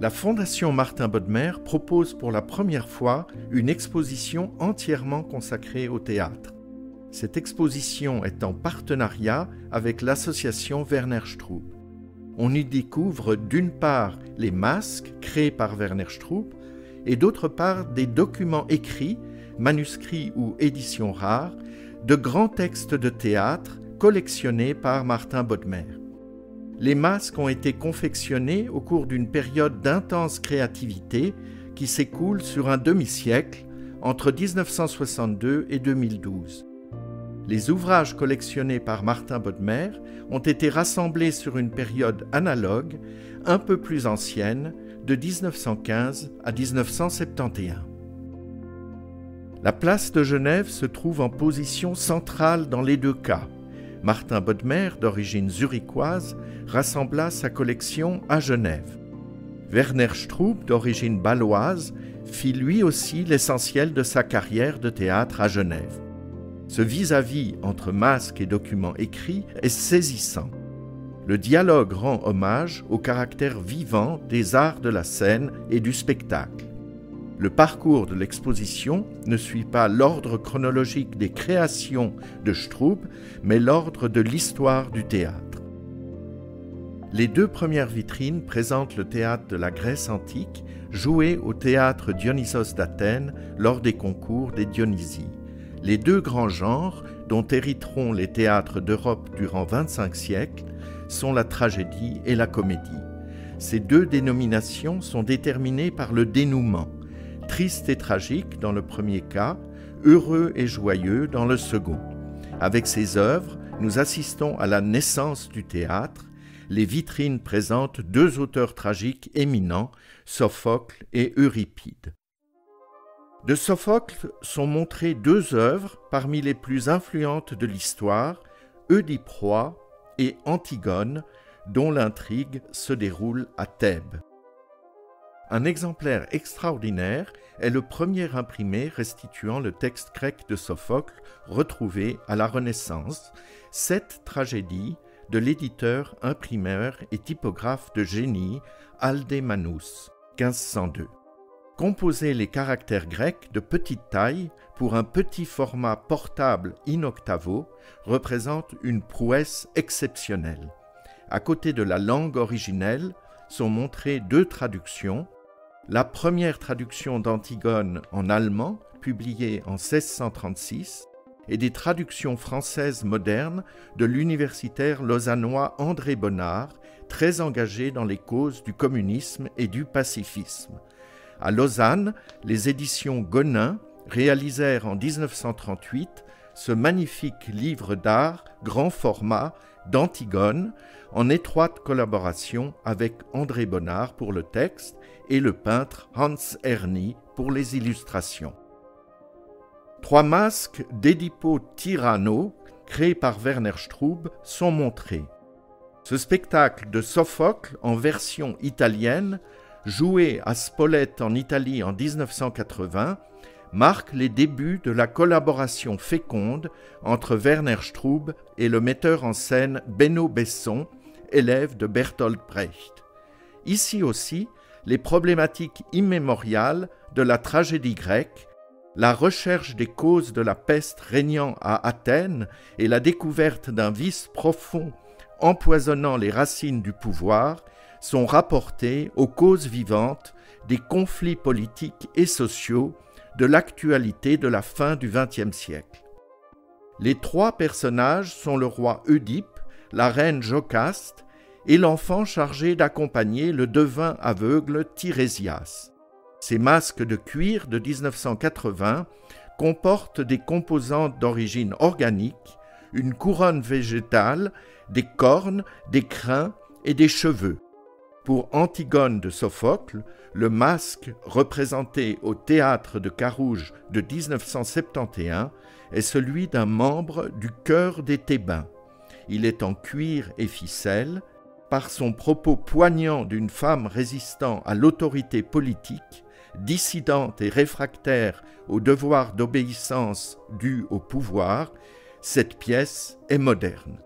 la Fondation Martin Bodmer propose pour la première fois une exposition entièrement consacrée au théâtre. Cette exposition est en partenariat avec l'association Werner Stroop. On y découvre d'une part les masques créés par Werner Stroop et d'autre part des documents écrits, manuscrits ou éditions rares, de grands textes de théâtre collectionnés par Martin Bodmer. Les masques ont été confectionnés au cours d'une période d'intense créativité qui s'écoule sur un demi-siècle entre 1962 et 2012. Les ouvrages collectionnés par Martin Bodmer ont été rassemblés sur une période analogue, un peu plus ancienne, de 1915 à 1971. La place de Genève se trouve en position centrale dans les deux cas. Martin Bodmer, d'origine zurichoise, rassembla sa collection à Genève. Werner Stroop, d'origine baloise, fit lui aussi l'essentiel de sa carrière de théâtre à Genève. Ce vis-à-vis entre masques et documents écrits est saisissant. Le dialogue rend hommage au caractère vivant des arts de la scène et du spectacle. Le parcours de l'exposition ne suit pas l'ordre chronologique des créations de Stroop, mais l'ordre de l'histoire du théâtre. Les deux premières vitrines présentent le théâtre de la Grèce antique, joué au théâtre Dionysos d'Athènes lors des concours des Dionysies. Les deux grands genres, dont hériteront les théâtres d'Europe durant 25 siècles, sont la tragédie et la comédie. Ces deux dénominations sont déterminées par le dénouement triste et tragique dans le premier cas, heureux et joyeux dans le second. Avec ces œuvres, nous assistons à la naissance du théâtre. Les vitrines présentent deux auteurs tragiques éminents, Sophocle et Euripide. De Sophocle sont montrées deux œuvres parmi les plus influentes de l'histoire, Oedipe-Roi et Antigone, dont l'intrigue se déroule à Thèbes. Un exemplaire extraordinaire est le premier imprimé restituant le texte grec de Sophocle retrouvé à la Renaissance, cette tragédie de l'éditeur, imprimeur et typographe de génie Aldémanous, 1502. Composer les caractères grecs de petite taille pour un petit format portable in octavo représente une prouesse exceptionnelle. À côté de la langue originelle sont montrées deux traductions, la première traduction d'Antigone en allemand, publiée en 1636, et des traductions françaises modernes de l'universitaire lausannois André Bonnard, très engagé dans les causes du communisme et du pacifisme. À Lausanne, les éditions Gonin réalisèrent en 1938 ce magnifique livre d'art grand format d'Antigone en étroite collaboration avec André Bonnard pour le texte et le peintre Hans Erni pour les illustrations. Trois masques d'Edipo Tyranno, créés par Werner Straub, sont montrés. Ce spectacle de Sophocle en version italienne, joué à Spolète en Italie en 1980, marque les débuts de la collaboration féconde entre Werner Straub et le metteur en scène Benno Besson, élève de Bertolt Brecht. Ici aussi, les problématiques immémoriales de la tragédie grecque, la recherche des causes de la peste régnant à Athènes et la découverte d'un vice profond empoisonnant les racines du pouvoir sont rapportées aux causes vivantes des conflits politiques et sociaux de l'actualité de la fin du XXe siècle. Les trois personnages sont le roi Oedipe, la reine Jocaste et l'enfant chargé d'accompagner le devin aveugle Tirésias. Ces masques de cuir de 1980 comportent des composantes d'origine organique, une couronne végétale, des cornes, des crins et des cheveux. Pour Antigone de Sophocle, le masque représenté au théâtre de Carouge de 1971 est celui d'un membre du chœur des Thébains. Il est en cuir et ficelle, par son propos poignant d'une femme résistant à l'autorité politique, dissidente et réfractaire au devoir d'obéissance dû au pouvoir, cette pièce est moderne.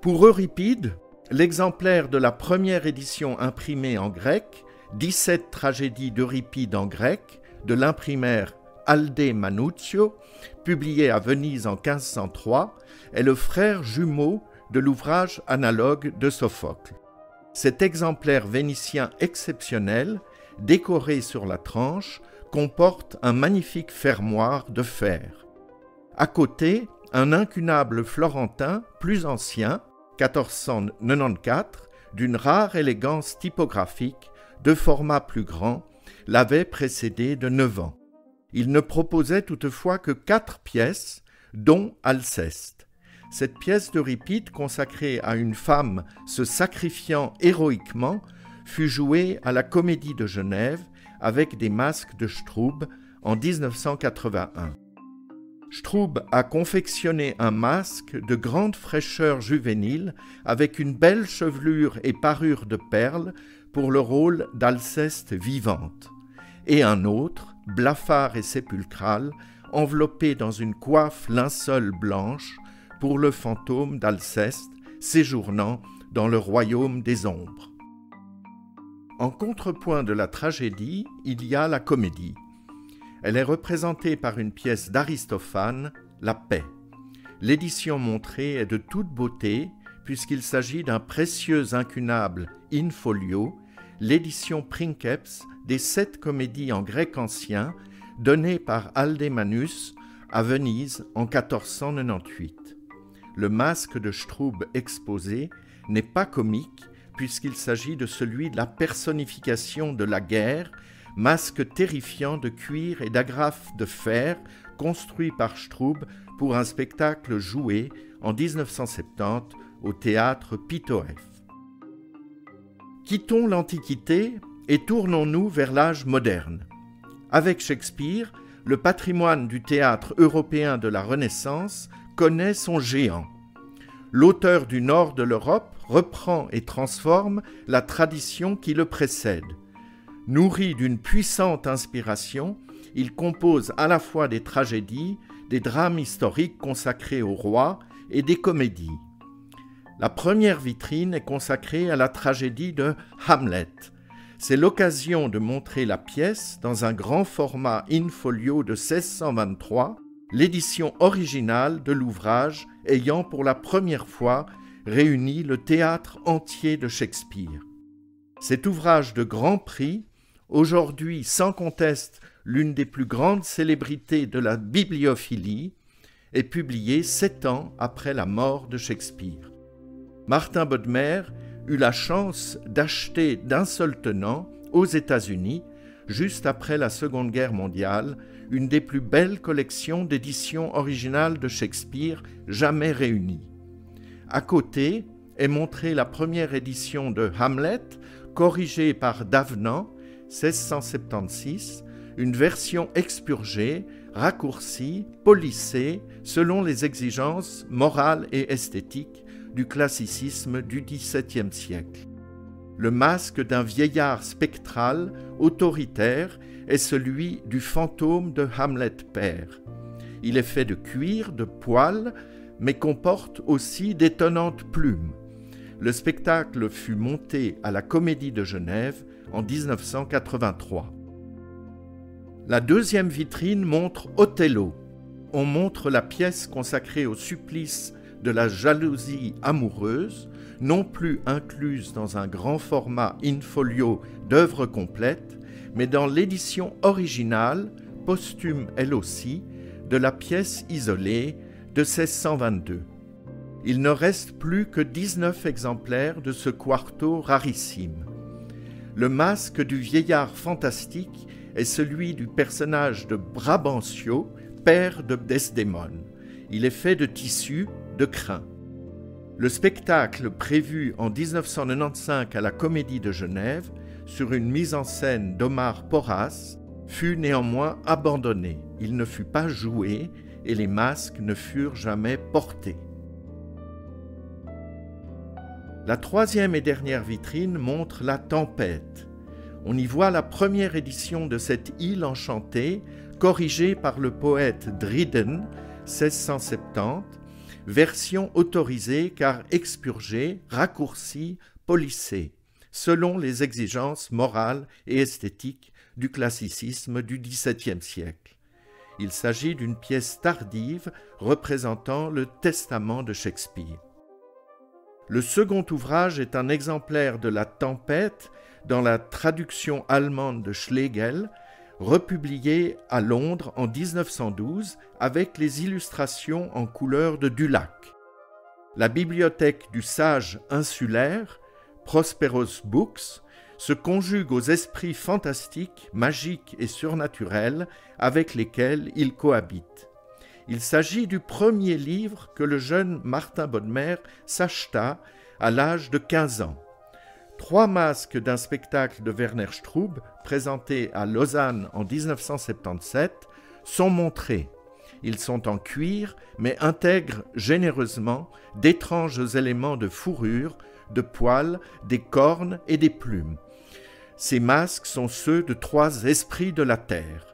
Pour Euripide, l'exemplaire de la première édition imprimée en grec 17 tragédies d'Euripide en grec de l'imprimaire Alde Manuzio, publié à Venise en 1503, est le frère jumeau de l'ouvrage analogue de Sophocle. Cet exemplaire vénitien exceptionnel, décoré sur la tranche, comporte un magnifique fermoir de fer. À côté, un incunable florentin plus ancien, 1494, d'une rare élégance typographique, de format plus grand, l'avait précédé de neuf ans. Il ne proposait toutefois que quatre pièces, dont Alceste. Cette pièce d'Euripide consacrée à une femme se sacrifiant héroïquement fut jouée à la Comédie de Genève avec des masques de Stroub en 1981. Stroub a confectionné un masque de grande fraîcheur juvénile avec une belle chevelure et parure de perles pour le rôle d'Alceste vivante, et un autre, blafard et sépulcral, enveloppé dans une coiffe linceul blanche pour le fantôme d'Alceste séjournant dans le royaume des ombres. En contrepoint de la tragédie, il y a la comédie. Elle est représentée par une pièce d'Aristophane, La paix. L'édition montrée est de toute beauté puisqu'il s'agit d'un précieux incunable in folio, l'édition Princeps des sept comédies en grec ancien données par Aldemanus à Venise en 1498. Le masque de Stroub exposé n'est pas comique puisqu'il s'agit de celui de la personnification de la guerre masque terrifiant de cuir et d'agrafes de fer construit par Stroub pour un spectacle joué en 1970 au théâtre Pitoef. Quittons l'Antiquité et tournons-nous vers l'âge moderne. Avec Shakespeare, le patrimoine du théâtre européen de la Renaissance connaît son géant. L'auteur du nord de l'Europe reprend et transforme la tradition qui le précède. Nourri d'une puissante inspiration, il compose à la fois des tragédies, des drames historiques consacrés au roi et des comédies. La première vitrine est consacrée à la tragédie de Hamlet. C'est l'occasion de montrer la pièce dans un grand format in-folio de 1623, l'édition originale de l'ouvrage ayant pour la première fois réuni le théâtre entier de Shakespeare. Cet ouvrage de grand prix aujourd'hui sans conteste l'une des plus grandes célébrités de la bibliophilie, est publiée sept ans après la mort de Shakespeare. Martin Bodmer eut la chance d'acheter d'un seul tenant, aux États-Unis, juste après la Seconde Guerre mondiale, une des plus belles collections d'éditions originales de Shakespeare jamais réunies. À côté est montrée la première édition de Hamlet, corrigée par Davenant 1676, une version expurgée, raccourcie, polissée, selon les exigences morales et esthétiques du classicisme du XVIIe siècle. Le masque d'un vieillard spectral, autoritaire, est celui du fantôme de Hamlet père. Il est fait de cuir, de poils, mais comporte aussi d'étonnantes plumes. Le spectacle fut monté à la Comédie de Genève en 1983. La deuxième vitrine montre Othello. On montre la pièce consacrée au supplice de la jalousie amoureuse, non plus incluse dans un grand format in-folio d'œuvre complète, mais dans l'édition originale, posthume elle aussi, de la pièce isolée de 1622. Il ne reste plus que 19 exemplaires de ce quarto rarissime. Le masque du vieillard fantastique est celui du personnage de Brabantio, père de Desdémone. Il est fait de tissu, de crin. Le spectacle prévu en 1995 à la Comédie de Genève, sur une mise en scène d'Omar Porras, fut néanmoins abandonné. Il ne fut pas joué et les masques ne furent jamais portés. La troisième et dernière vitrine montre La Tempête. On y voit la première édition de cette île enchantée, corrigée par le poète Dryden, 1670, version autorisée car expurgée, raccourcie, polissée. selon les exigences morales et esthétiques du classicisme du XVIIe siècle. Il s'agit d'une pièce tardive représentant le testament de Shakespeare. Le second ouvrage est un exemplaire de La Tempête dans la traduction allemande de Schlegel, republié à Londres en 1912 avec les illustrations en couleur de Dulac. La bibliothèque du sage insulaire, Prosperous Books, se conjugue aux esprits fantastiques, magiques et surnaturels avec lesquels il cohabite. Il s'agit du premier livre que le jeune Martin Bodmer s'acheta à l'âge de 15 ans. Trois masques d'un spectacle de Werner Straub, présenté à Lausanne en 1977, sont montrés. Ils sont en cuir, mais intègrent généreusement d'étranges éléments de fourrure, de poils, des cornes et des plumes. Ces masques sont ceux de trois esprits de la terre.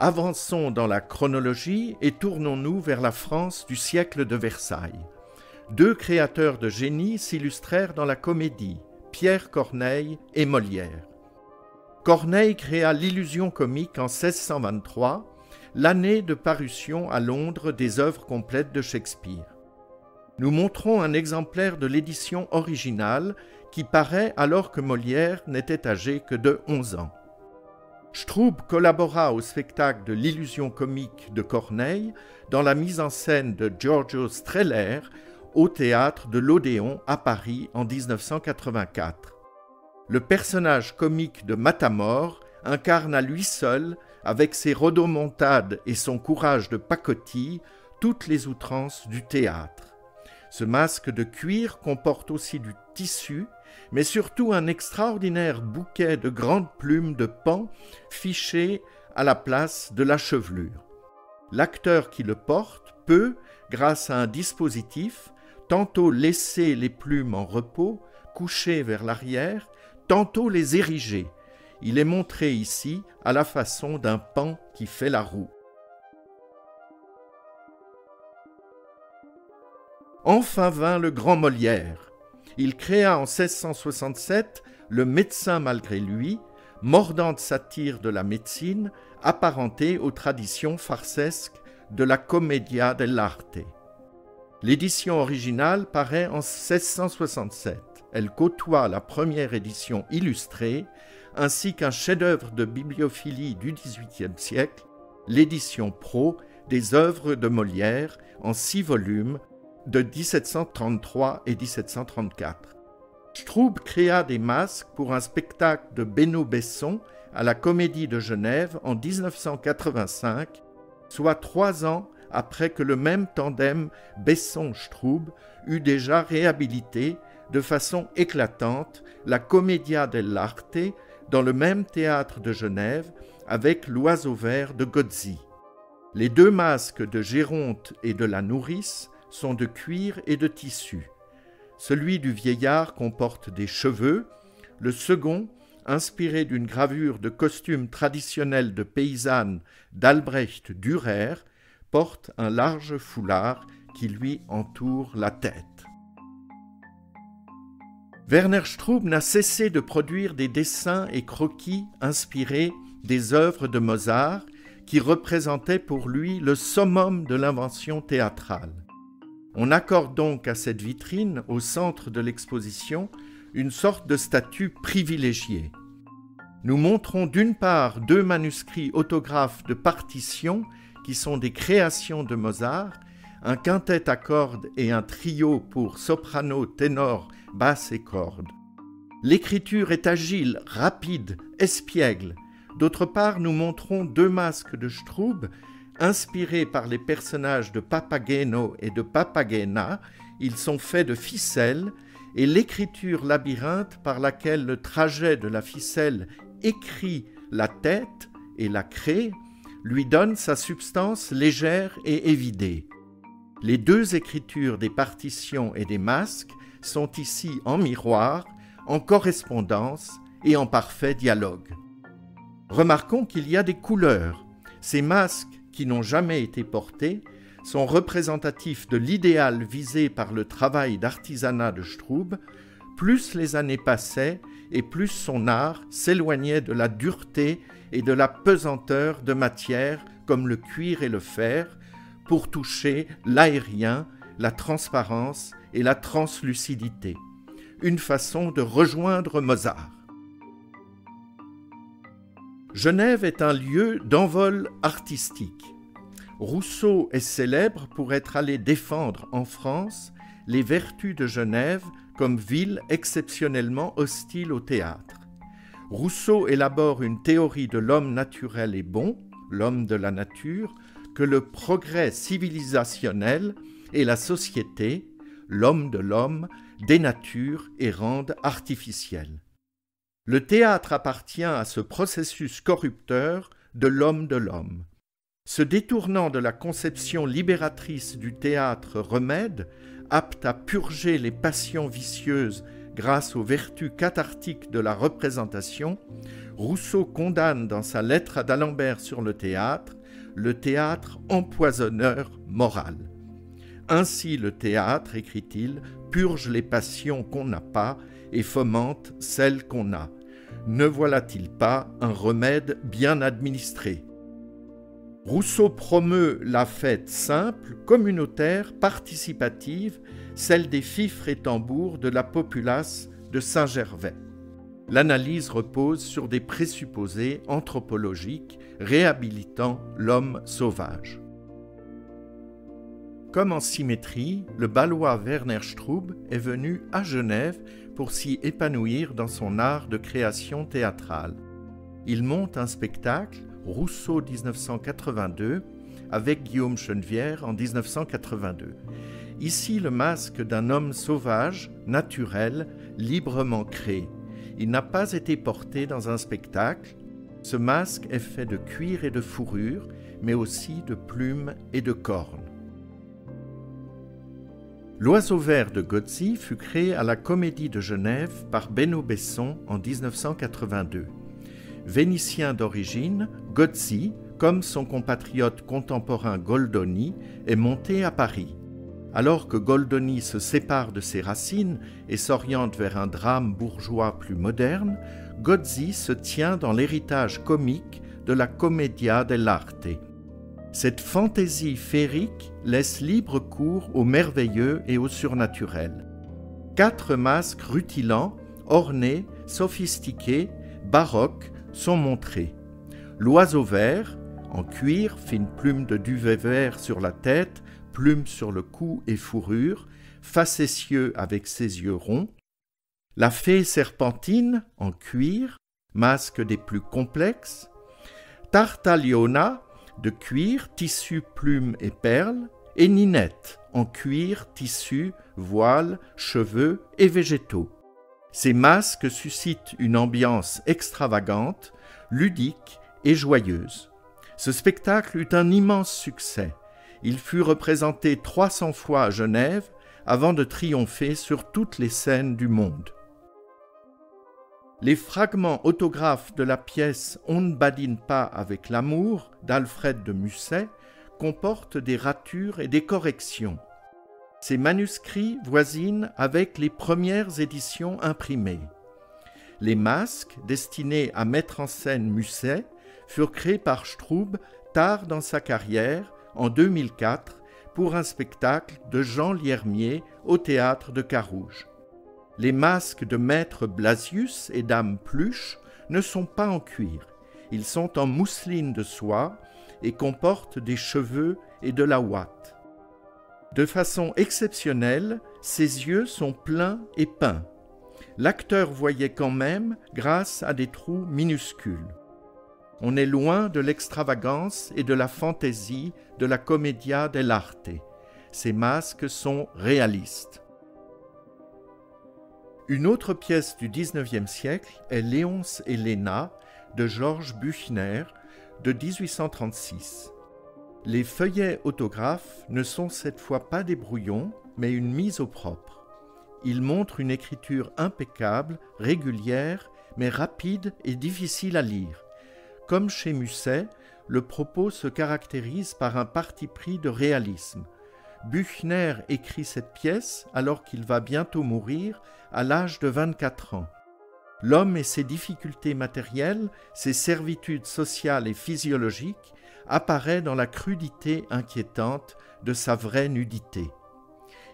Avançons dans la chronologie et tournons-nous vers la France du siècle de Versailles. Deux créateurs de génie s'illustrèrent dans la comédie, Pierre Corneille et Molière. Corneille créa l'illusion comique en 1623, l'année de parution à Londres des œuvres complètes de Shakespeare. Nous montrons un exemplaire de l'édition originale qui paraît alors que Molière n'était âgé que de 11 ans. Straub collabora au spectacle de l'illusion comique de Corneille dans la mise en scène de Giorgio Streller au théâtre de l'Odéon à Paris en 1984. Le personnage comique de Matamor incarne à lui seul, avec ses rodomontades et son courage de pacotille, toutes les outrances du théâtre. Ce masque de cuir comporte aussi du tissu, mais surtout un extraordinaire bouquet de grandes plumes de pan fichées à la place de la chevelure. L'acteur qui le porte peut, grâce à un dispositif, tantôt laisser les plumes en repos, couchées vers l'arrière, tantôt les ériger. Il est montré ici à la façon d'un pan qui fait la roue. Enfin vint le grand Molière. Il créa en 1667 le médecin malgré lui, mordante satire de la médecine, apparentée aux traditions farcesques de la commedia dell'arte. L'édition originale paraît en 1667. Elle côtoie la première édition illustrée, ainsi qu'un chef-d'œuvre de bibliophilie du XVIIIe siècle, l'édition pro des œuvres de Molière en six volumes de 1733 et 1734. Straub créa des masques pour un spectacle de Benoît Besson à la Comédie de Genève en 1985, soit trois ans après que le même tandem Besson-Straub eut déjà réhabilité de façon éclatante la Commedia dell'arte dans le même théâtre de Genève avec L'Oiseau vert de Gozzi. Les deux masques de Géronte et de la nourrice sont de cuir et de tissu. Celui du vieillard comporte des cheveux, le second, inspiré d'une gravure de costume traditionnel de paysanne d'Albrecht Dürer, porte un large foulard qui lui entoure la tête. Werner Straub n'a cessé de produire des dessins et croquis inspirés des œuvres de Mozart qui représentaient pour lui le summum de l'invention théâtrale. On accorde donc à cette vitrine, au centre de l'exposition, une sorte de statut privilégié. Nous montrons d'une part deux manuscrits autographes de partitions qui sont des créations de Mozart, un quintet à cordes et un trio pour soprano, ténor, basse et cordes. L'écriture est agile, rapide, espiègle. D'autre part, nous montrons deux masques de Straub, inspirés par les personnages de Papageno et de Papagena. Ils sont faits de ficelles et l'écriture labyrinthe par laquelle le trajet de la ficelle écrit la tête et la crée lui donne sa substance légère et évidée. Les deux écritures des partitions et des masques sont ici en miroir, en correspondance et en parfait dialogue. Remarquons qu'il y a des couleurs. Ces masques, qui n'ont jamais été portés, sont représentatifs de l'idéal visé par le travail d'artisanat de Straub, plus les années passaient et plus son art s'éloignait de la dureté et de la pesanteur de matières comme le cuir et le fer pour toucher l'aérien, la transparence et la translucidité. Une façon de rejoindre Mozart. Genève est un lieu d'envol artistique. Rousseau est célèbre pour être allé défendre en France les vertus de Genève comme ville exceptionnellement hostile au théâtre. Rousseau élabore une théorie de l'homme naturel et bon, l'homme de la nature, que le progrès civilisationnel et la société, l'homme de l'homme, dénaturent et rendent artificiel. Le théâtre appartient à ce processus corrupteur de l'homme de l'homme. Se détournant de la conception libératrice du théâtre remède, apte à purger les passions vicieuses grâce aux vertus cathartiques de la représentation, Rousseau condamne dans sa lettre à d'Alembert sur le théâtre le théâtre empoisonneur moral. Ainsi le théâtre, écrit-il, purge les passions qu'on n'a pas et fomente celles qu'on a. Ne voilà-t-il pas un remède bien administré? Rousseau promeut la fête simple, communautaire, participative, celle des fifres et tambours de la populace de Saint-Gervais. L'analyse repose sur des présupposés anthropologiques réhabilitant l'homme sauvage. Comme en symétrie, le balois Werner Straub est venu à Genève pour s'y épanouir dans son art de création théâtrale. Il monte un spectacle Rousseau 1982 avec Guillaume Chenevière en 1982. Ici le masque d'un homme sauvage, naturel, librement créé. Il n'a pas été porté dans un spectacle. Ce masque est fait de cuir et de fourrure, mais aussi de plumes et de cornes. L'oiseau vert de Gozzi fut créé à la Comédie de Genève par Benno Besson en 1982. Vénitien d'origine, Gozzi, comme son compatriote contemporain Goldoni, est monté à Paris. Alors que Goldoni se sépare de ses racines et s'oriente vers un drame bourgeois plus moderne, Gozzi se tient dans l'héritage comique de la commedia dell'arte. Cette fantaisie féerique laisse libre cours au merveilleux et au surnaturel. Quatre masques rutilants, ornés, sophistiqués, baroques, sont montrés. L'oiseau vert, en cuir, fine plume de duvet vert sur la tête, plume sur le cou et fourrure, facétieux avec ses yeux ronds. La fée serpentine, en cuir, masque des plus complexes. Tartaliona, de cuir, tissu, plume et perles. Et Ninette, en cuir, tissu, voile, cheveux et végétaux. Ces masques suscitent une ambiance extravagante, ludique et joyeuse. Ce spectacle eut un immense succès. Il fut représenté 300 fois à Genève avant de triompher sur toutes les scènes du monde. Les fragments autographes de la pièce On ne badine pas avec l'amour d'Alfred de Musset comportent des ratures et des corrections. Ces manuscrits voisinent avec les premières éditions imprimées. Les masques, destinés à mettre en scène Musset, furent créés par Straub tard dans sa carrière, en 2004, pour un spectacle de Jean Liermier au théâtre de Carouge. Les masques de Maître Blasius et Dame Pluche ne sont pas en cuir. Ils sont en mousseline de soie et comportent des cheveux et de la ouate. De façon exceptionnelle, ses yeux sont pleins et peints. L'acteur voyait quand même grâce à des trous minuscules. On est loin de l'extravagance et de la fantaisie de la commedia dell'arte. Ces masques sont réalistes. Une autre pièce du XIXe siècle est Léonce et Léna de Georges Büchner de 1836. Les feuillets autographes ne sont cette fois pas des brouillons, mais une mise au propre. Ils montrent une écriture impeccable, régulière, mais rapide et difficile à lire. Comme chez Musset, le propos se caractérise par un parti pris de réalisme. Buchner écrit cette pièce alors qu'il va bientôt mourir à l'âge de 24 ans. L'homme et ses difficultés matérielles, ses servitudes sociales et physiologiques apparaît dans la crudité inquiétante de sa vraie nudité.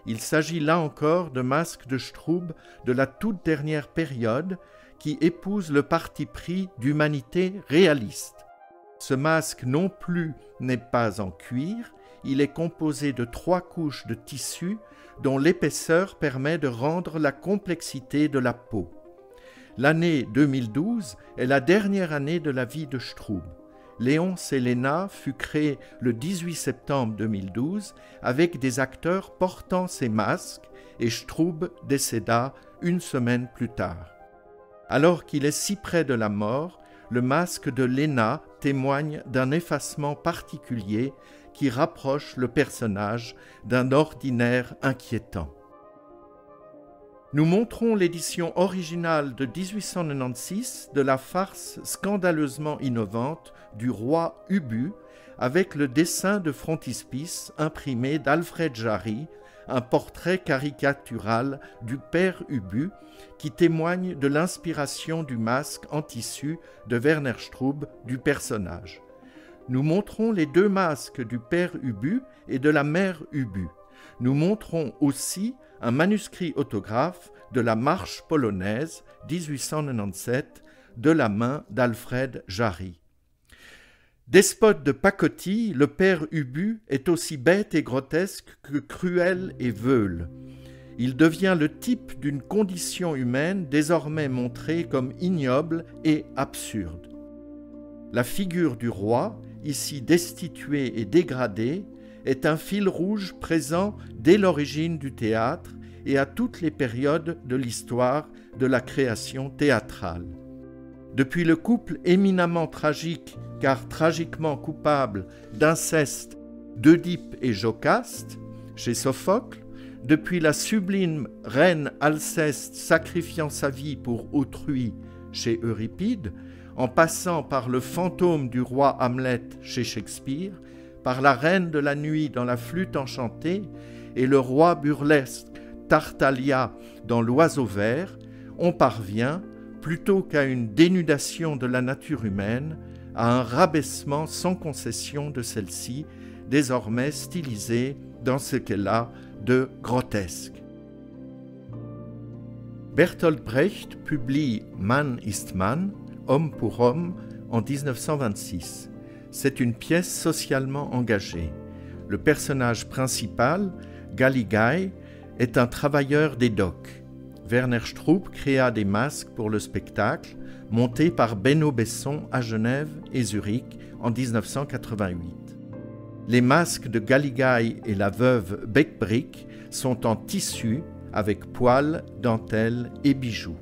Il s'agit là encore de masques de Straub de la toute dernière période qui épouse le parti pris d'humanité réaliste. Ce masque non plus n'est pas en cuir, il est composé de trois couches de tissu dont l'épaisseur permet de rendre la complexité de la peau. L'année 2012 est la dernière année de la vie de Straub. Léon Selena fut créé le 18 septembre 2012 avec des acteurs portant ces masques et Straub décéda une semaine plus tard. Alors qu'il est si près de la mort, le masque de Léna témoigne d'un effacement particulier qui rapproche le personnage d'un ordinaire inquiétant. Nous montrons l'édition originale de 1896 de la farce scandaleusement innovante du roi Ubu avec le dessin de frontispice imprimé d'Alfred Jarry, un portrait caricatural du père Ubu qui témoigne de l'inspiration du masque en tissu de Werner Straub du personnage. Nous montrons les deux masques du père Ubu et de la mère Ubu. Nous montrons aussi un manuscrit autographe de la marche polonaise 1897 de la main d'Alfred Jarry. Despote de pacotille, le père Ubu est aussi bête et grotesque que cruel et veule. Il devient le type d'une condition humaine désormais montrée comme ignoble et absurde. La figure du roi, ici destituée et dégradée, est un fil rouge présent dès l'origine du théâtre et à toutes les périodes de l'histoire de la création théâtrale. Depuis le couple éminemment tragique, car tragiquement coupable, d'inceste d'Oedipe et Jocaste, chez Sophocle, depuis la sublime reine Alceste sacrifiant sa vie pour autrui chez Euripide, en passant par le fantôme du roi Hamlet chez Shakespeare, par la reine de la nuit dans la flûte enchantée et le roi burlesque Tartaglia dans l'oiseau vert, on parvient, plutôt qu'à une dénudation de la nature humaine, à un rabaissement sans concession de celle-ci, désormais stylisée dans ce qu'elle a de grotesque. Bertolt Brecht publie Mann ist Mann, homme pour homme, en 1926. C'est une pièce socialement engagée. Le personnage principal, Galigai, est un travailleur des docks. Werner Stroop créa des masques pour le spectacle, montés par Benno Besson à Genève et Zurich en 1988. Les masques de Galigai et la veuve Beckbrick sont en tissu avec poils, dentelles et bijoux.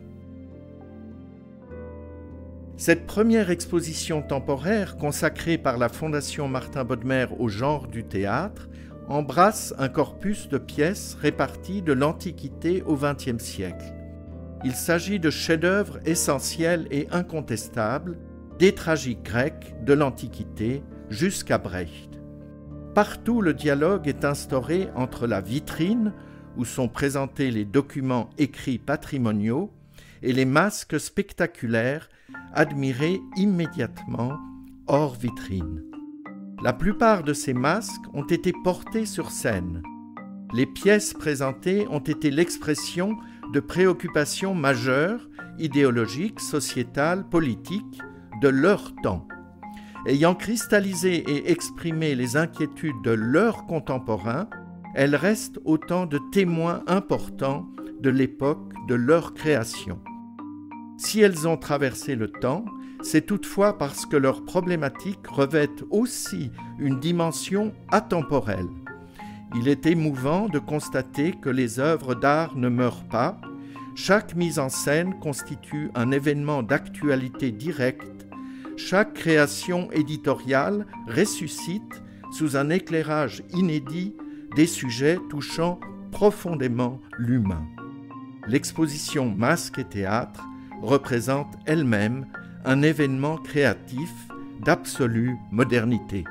Cette première exposition temporaire consacrée par la Fondation Martin Bodmer au genre du théâtre embrasse un corpus de pièces réparties de l'Antiquité au XXe siècle. Il s'agit de chefs-d'œuvre essentiels et incontestables des tragiques grecs de l'Antiquité jusqu'à Brecht. Partout le dialogue est instauré entre la vitrine, où sont présentés les documents écrits patrimoniaux, et les masques spectaculaires admirés immédiatement hors vitrine. La plupart de ces masques ont été portés sur scène. Les pièces présentées ont été l'expression de préoccupations majeures, idéologiques, sociétales, politiques, de leur temps. Ayant cristallisé et exprimé les inquiétudes de leurs contemporains, elles restent autant de témoins importants de l'époque de leur création. Si elles ont traversé le temps, c'est toutefois parce que leurs problématiques revêtent aussi une dimension atemporelle. Il est émouvant de constater que les œuvres d'art ne meurent pas. Chaque mise en scène constitue un événement d'actualité directe. Chaque création éditoriale ressuscite, sous un éclairage inédit, des sujets touchant profondément l'humain. L'exposition Masque et théâtre représente elle-même un événement créatif d'absolue modernité.